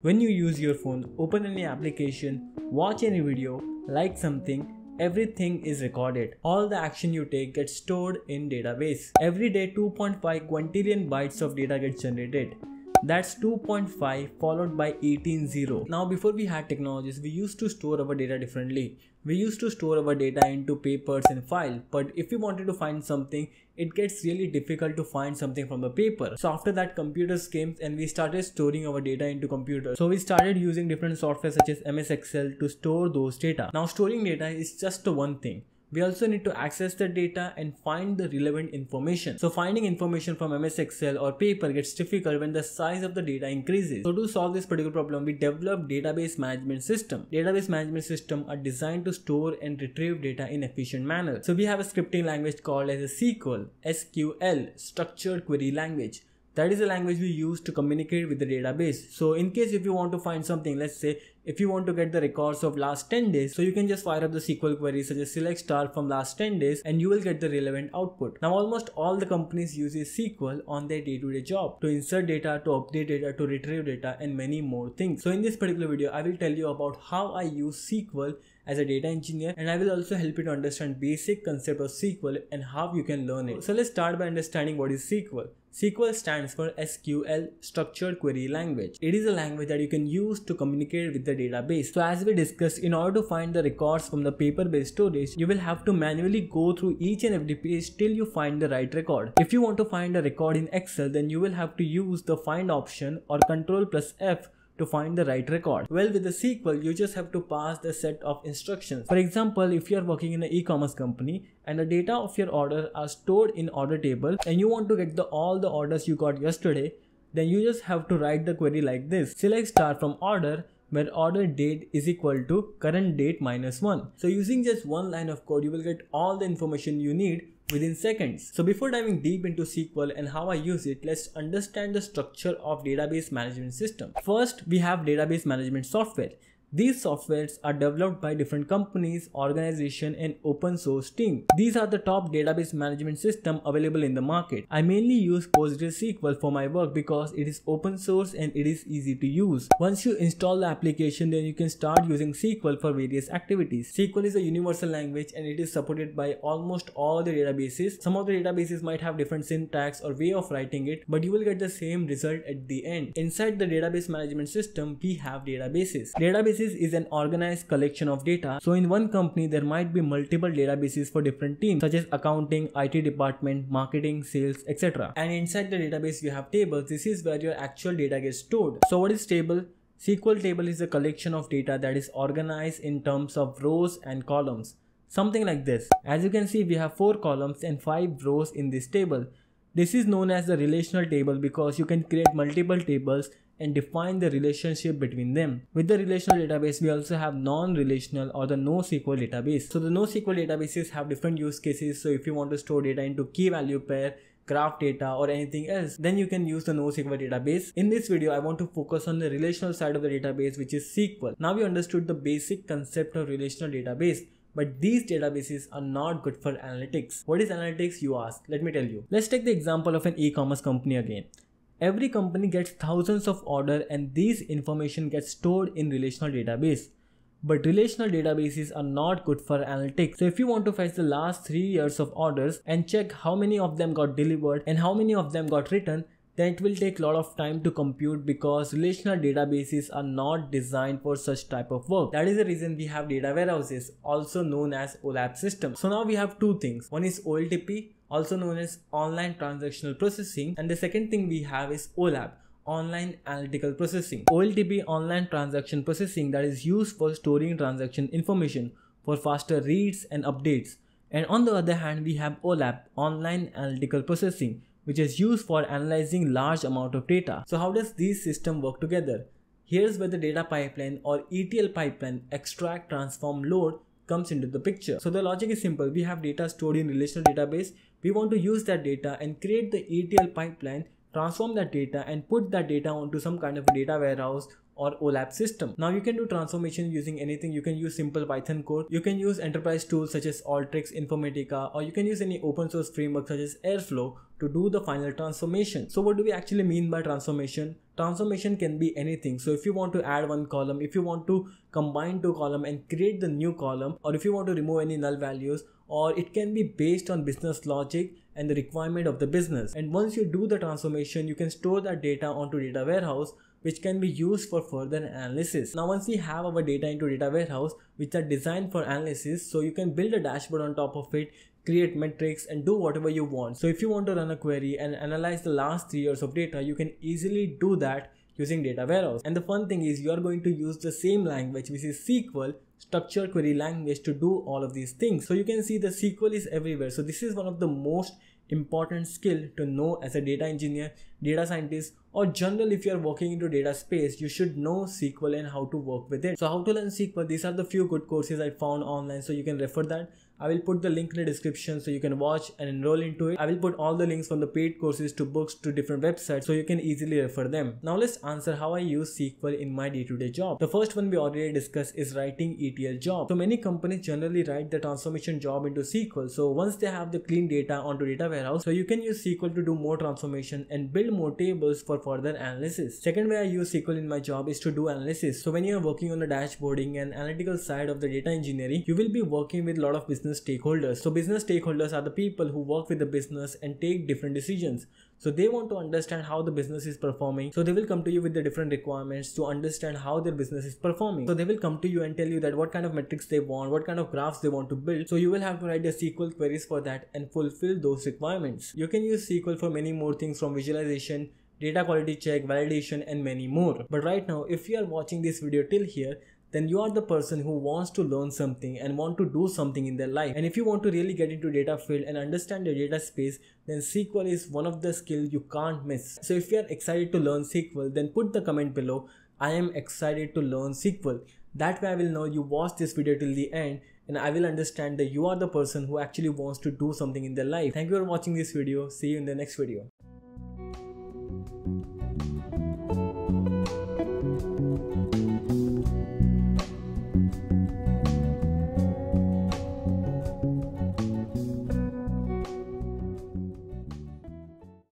When you use your phone, open any application, watch any video, like something, everything is recorded. All the action you take gets stored in database. Every day 2.5 quintillion bytes of data gets generated. That's 2.5 followed by 18 Now before we had technologies, we used to store our data differently. We used to store our data into papers and file, but if we wanted to find something, it gets really difficult to find something from the paper. So after that computers came and we started storing our data into computers. So we started using different software such as MS Excel to store those data. Now storing data is just one thing we also need to access the data and find the relevant information. So finding information from MS Excel or paper gets difficult when the size of the data increases. So to solve this particular problem, we developed database management system. Database management system are designed to store and retrieve data in efficient manner. So we have a scripting language called as a SQL, SQL, structured query language that is the language we use to communicate with the database. So in case if you want to find something, let's say if you want to get the records of last 10 days, so you can just fire up the SQL query such as select star from last 10 days and you will get the relevant output. Now almost all the companies use SQL on their day-to-day -day job to insert data, to update data, to retrieve data and many more things. So in this particular video, I will tell you about how I use SQL as a data engineer and I will also help you to understand basic concept of SQL and how you can learn it. So let's start by understanding what is SQL. SQL stands for SQL Structured Query Language. It is a language that you can use to communicate with the database. So as we discussed, in order to find the records from the paper-based storage, you will have to manually go through each and every page till you find the right record. If you want to find a record in Excel, then you will have to use the find option or control plus F to find the right record? Well, with the SQL, you just have to pass the set of instructions. For example, if you are working in an e-commerce company and the data of your order are stored in order table and you want to get the all the orders you got yesterday, then you just have to write the query like this. Select star from order where order date is equal to current date minus 1. So using just one line of code, you will get all the information you need within seconds. So before diving deep into SQL and how I use it, let's understand the structure of database management system. First, we have database management software. These softwares are developed by different companies, organization and open source team. These are the top database management system available in the market. I mainly use PostgreSQL for my work because it is open source and it is easy to use. Once you install the application then you can start using SQL for various activities. SQL is a universal language and it is supported by almost all the databases. Some of the databases might have different syntax or way of writing it but you will get the same result at the end. Inside the database management system we have databases. Databases databases is an organized collection of data. So in one company, there might be multiple databases for different teams such as accounting, IT department, marketing, sales, etc. And inside the database, you have tables. This is where your actual data gets stored. So what is table? SQL table is a collection of data that is organized in terms of rows and columns. Something like this. As you can see, we have 4 columns and 5 rows in this table. This is known as the relational table because you can create multiple tables and define the relationship between them. With the relational database, we also have non-relational or the NoSQL database. So the NoSQL databases have different use cases. So if you want to store data into key value pair, graph data or anything else, then you can use the NoSQL database. In this video, I want to focus on the relational side of the database, which is SQL. Now we understood the basic concept of relational database. But these databases are not good for analytics. What is analytics you ask? Let me tell you. Let's take the example of an e-commerce company again. Every company gets thousands of order and these information gets stored in relational database. But relational databases are not good for analytics. So if you want to fetch the last 3 years of orders and check how many of them got delivered and how many of them got written, then it will take a lot of time to compute because relational databases are not designed for such type of work. That is the reason we have data warehouses, also known as OLAP systems. So now we have two things. One is OLTP also known as online transactional processing and the second thing we have is OLAP online analytical processing OLTP online transaction processing that is used for storing transaction information for faster reads and updates and on the other hand we have OLAP online analytical processing which is used for analyzing large amount of data so how does these system work together here's where the data pipeline or ETL pipeline extract transform load comes into the picture. So the logic is simple. We have data stored in relational database. We want to use that data and create the ETL pipeline, transform that data and put that data onto some kind of data warehouse or OLAP system. Now you can do transformation using anything. You can use simple Python code. You can use enterprise tools such as Alteryx, Informatica, or you can use any open source framework such as Airflow to do the final transformation. So what do we actually mean by transformation? transformation can be anything so if you want to add one column if you want to combine two column and create the new column or if you want to remove any null values or it can be based on business logic and the requirement of the business and once you do the transformation you can store that data onto data warehouse which can be used for further analysis. Now once we have our data into data warehouse which are designed for analysis so you can build a dashboard on top of it create metrics and do whatever you want. So if you want to run a query and analyze the last three years of data you can easily do that using data warehouse. And the fun thing is you are going to use the same language which is SQL structured query language to do all of these things. So you can see the SQL is everywhere. So this is one of the most important skill to know as a data engineer, data scientist, or general if you are working into data space, you should know SQL and how to work with it. So how to learn SQL, these are the few good courses I found online so you can refer that. I will put the link in the description so you can watch and enroll into it. I will put all the links from the paid courses to books to different websites so you can easily refer them. Now let's answer how I use SQL in my day-to-day -day job. The first one we already discussed is writing ETL job. So many companies generally write the transformation job into SQL. So once they have the clean data onto data warehouse, so you can use SQL to do more transformation and build more tables for further analysis. Second way I use SQL in my job is to do analysis. So when you are working on the dashboarding and analytical side of the data engineering, you will be working with a lot of business business stakeholders. So business stakeholders are the people who work with the business and take different decisions. So they want to understand how the business is performing. So they will come to you with the different requirements to understand how their business is performing. So they will come to you and tell you that what kind of metrics they want, what kind of graphs they want to build. So you will have to write the SQL queries for that and fulfill those requirements. You can use SQL for many more things from visualization, data quality check, validation and many more. But right now, if you are watching this video till here, then you are the person who wants to learn something and want to do something in their life. And if you want to really get into data field and understand your data space, then SQL is one of the skills you can't miss. So if you are excited to learn SQL, then put the comment below. I am excited to learn SQL. That way I will know you watched this video till the end and I will understand that you are the person who actually wants to do something in their life. Thank you for watching this video. See you in the next video.